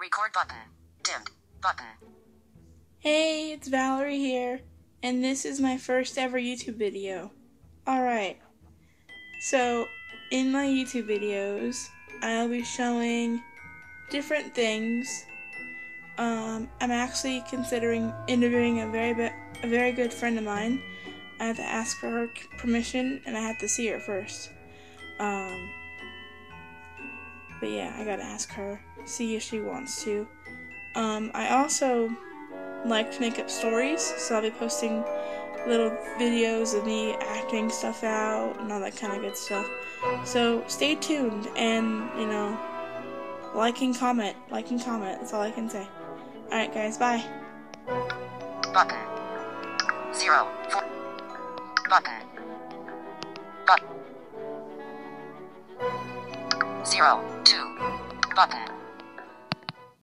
Record button. Dimmed. Button. Hey, it's Valerie here, and this is my first ever YouTube video. Alright, so in my YouTube videos, I'll be showing different things. Um, I'm actually considering interviewing a very a very good friend of mine. I had to ask for her permission, and I had to see her first. Um, but yeah, I gotta ask her, see if she wants to. Um, I also like to make up stories, so I'll be posting little videos of me acting stuff out and all that kind of good stuff. So stay tuned and, you know, like and comment. Like and comment. That's all I can say. Alright, guys, bye. Button. Zero. Four. Button. But. Zero. Two. Button.